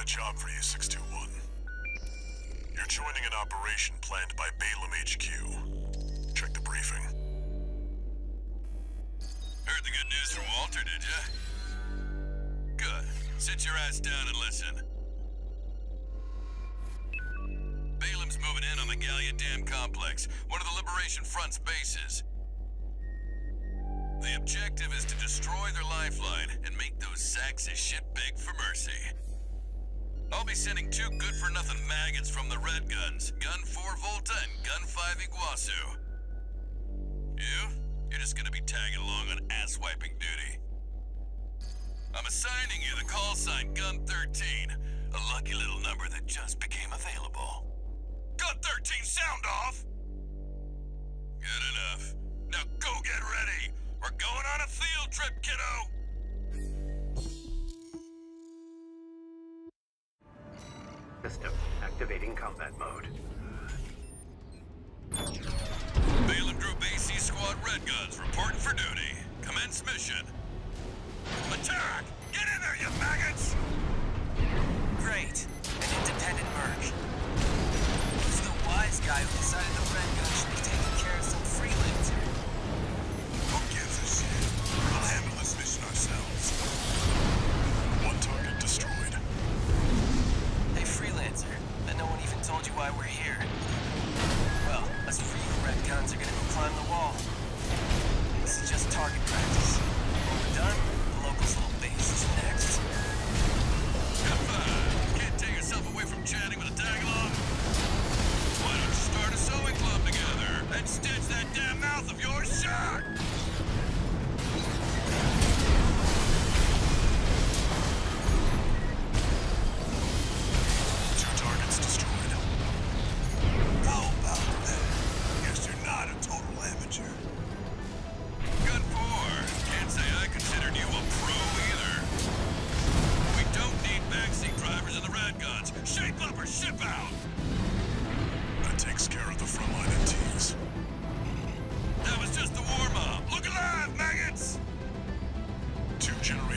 a job for you, 621. You're joining an operation planned by Balam HQ. Check the briefing. Heard the good news from Walter, did ya? Good. Sit your ass down and listen. Balam's moving in on the Gallia Dam complex, one of the Liberation Front's bases. The objective is to destroy their lifeline and make those sacks of shit beg for mercy. I'll be sending two good-for-nothing maggots from the Red Guns, Gun 4 Volta and Gun 5 Iguazu. You? You're just gonna be tagging along on ass-wiping duty. I'm assigning you the call sign Gun 13, a lucky little number that just became available. Gun 13, sound off! Good enough. Now go get ready! We're going on a field trip, kiddo! System activating combat mode. Group AC Squad Red Guns reporting for duty. Two generators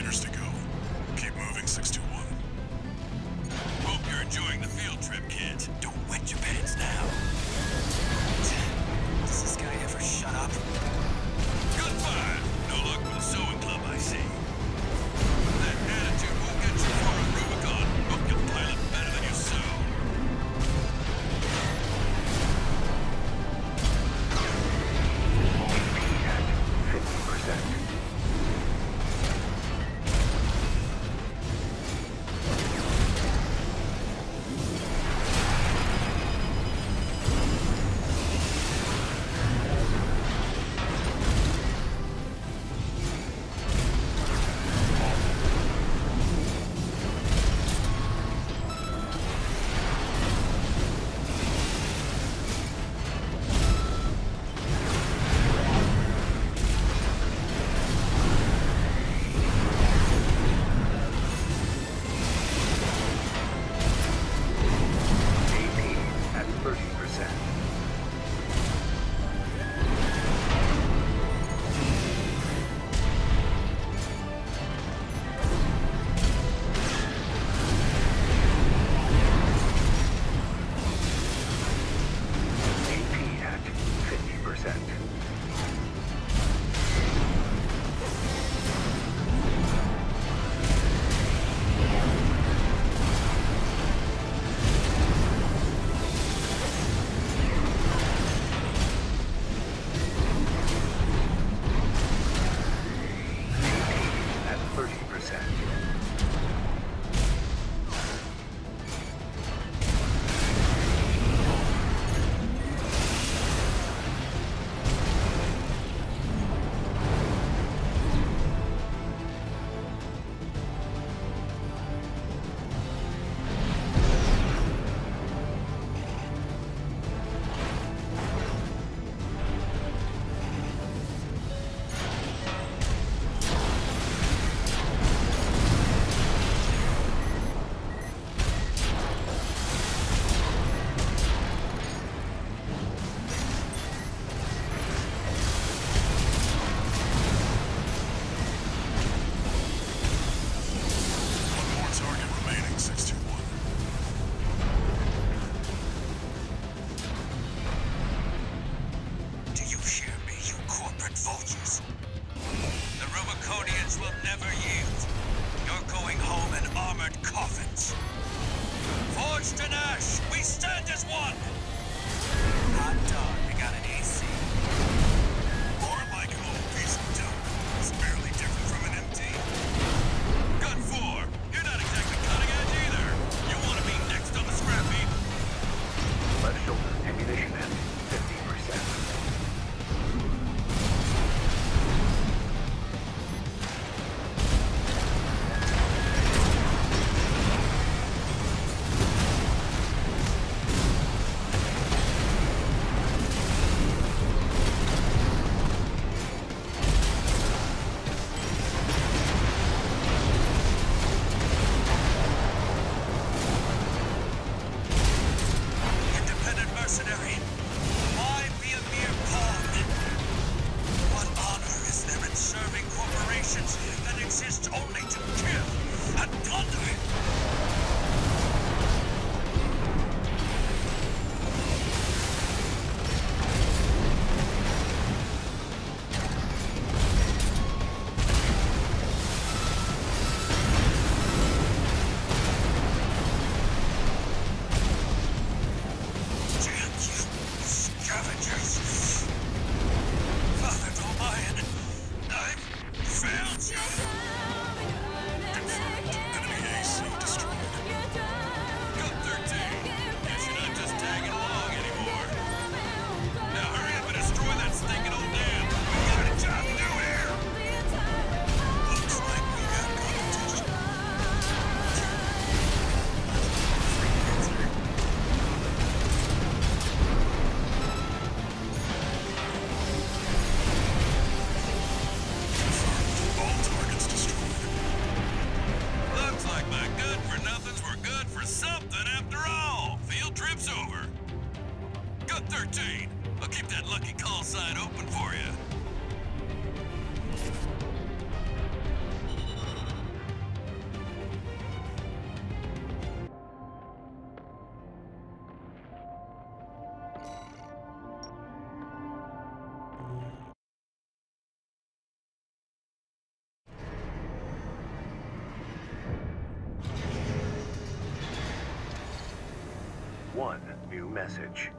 message.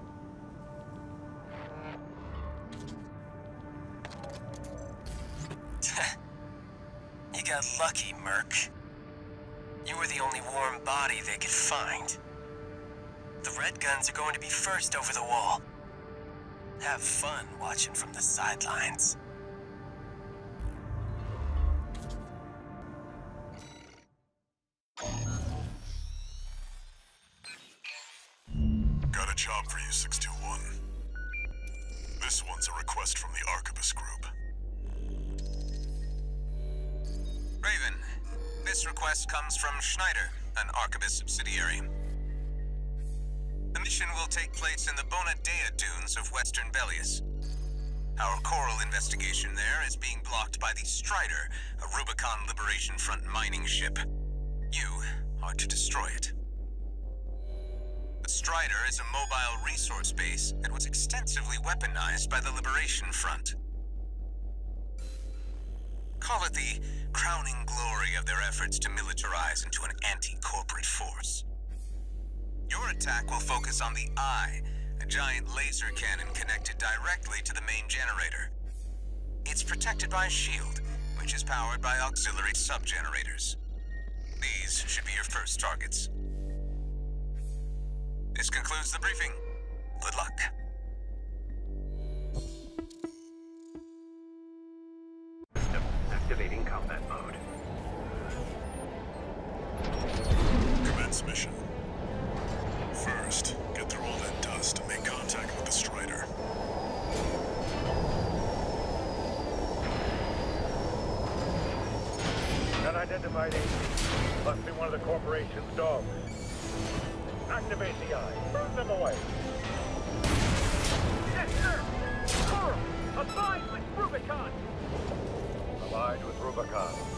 you got lucky, Merc. You were the only warm body they could find. The Red Guns are going to be first over the wall. Have fun watching from the sidelines. Job for you, 621. This one's a request from the Arquebus Group. Raven, this request comes from Schneider, an Arquebus subsidiary. The mission will take place in the Bona Dea dunes of western Belius. Our coral investigation there is being blocked by the Strider, a Rubicon Liberation Front mining ship. You are to destroy it. The Strider is a mobile resource base that was extensively weaponized by the Liberation Front. Call it the crowning glory of their efforts to militarize into an anti-corporate force. Your attack will focus on the Eye, a giant laser cannon connected directly to the main generator. It's protected by a shield, which is powered by auxiliary sub-generators. These should be your first targets. This concludes the briefing. Good luck. System activating combat mode. Commence mission. First, get through all that dust and make contact with the Strider. Unidentified AC. Must be one of the corporation's dogs. Activate the eye. Burn them away. Yes, sir! Aligned with Rubicon! Allied with Rubicon.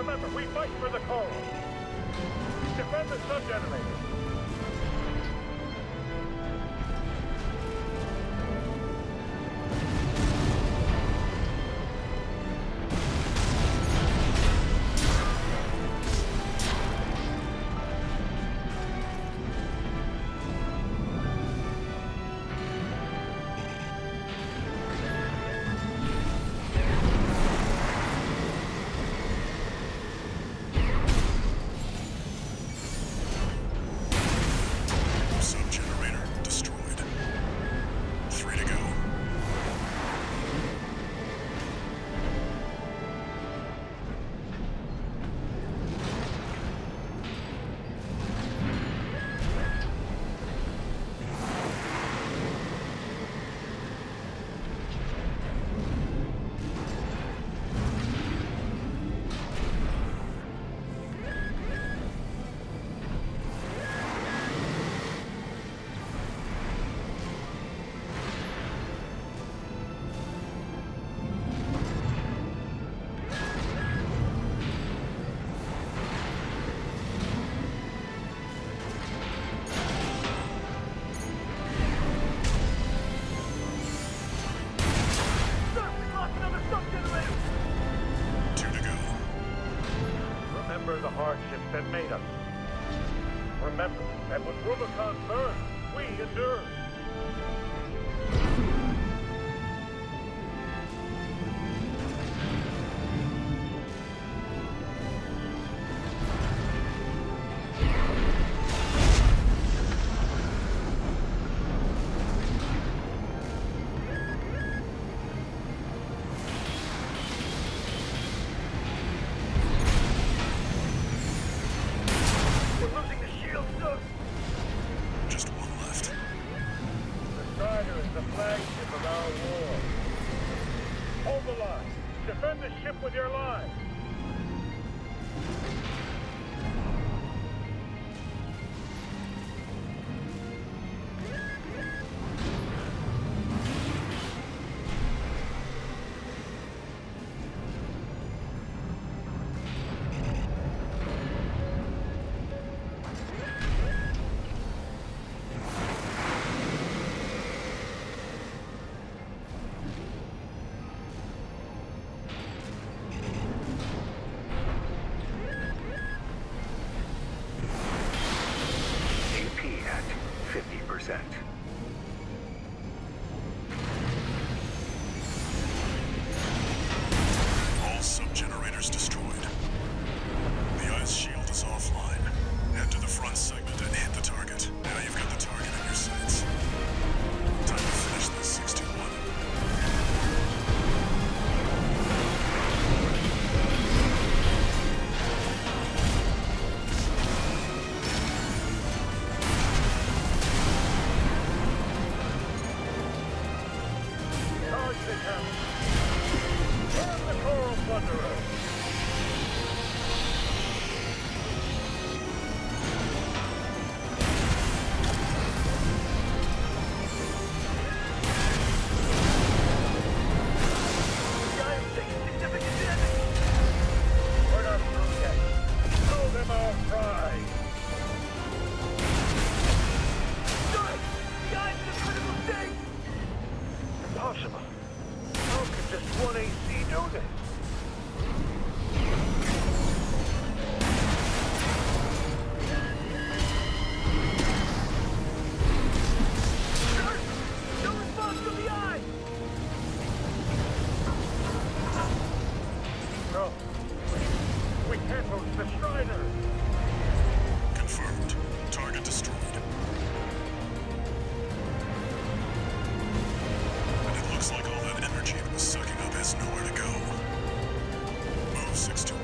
Remember, we fight for the coral. Defend the sub-generator. Three to go. 6-2.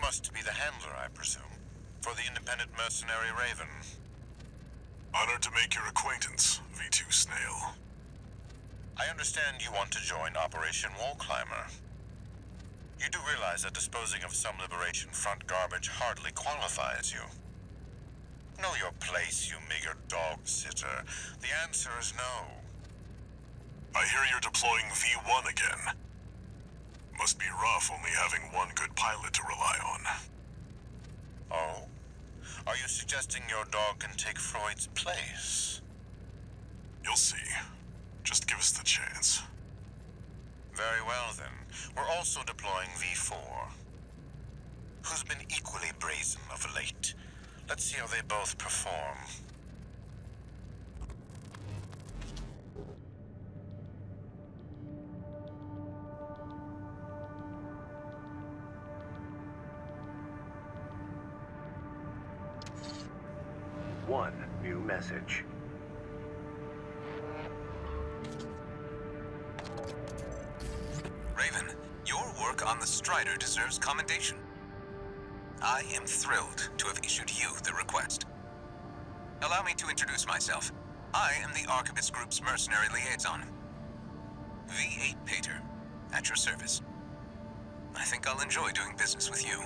Must be the handler, I presume, for the independent mercenary Raven. Honored to make your acquaintance, V2 Snail. I understand you want to join Operation Wall Climber. You do realize that disposing of some Liberation Front garbage hardly qualifies you. Know your place, you meager dog sitter. The answer is no. I hear you're deploying V1 again. Must be rough only having one good pilot to rely on. Oh? Are you suggesting your dog can take Freud's place? You'll see. Just give us the chance. Very well, then. We're also deploying V4. Who's been equally brazen of late. Let's see how they both perform. Message. Raven, your work on the Strider deserves commendation. I am thrilled to have issued you the request. Allow me to introduce myself. I am the Arquebus Group's mercenary liaison. V8 Pater, at your service. I think I'll enjoy doing business with you.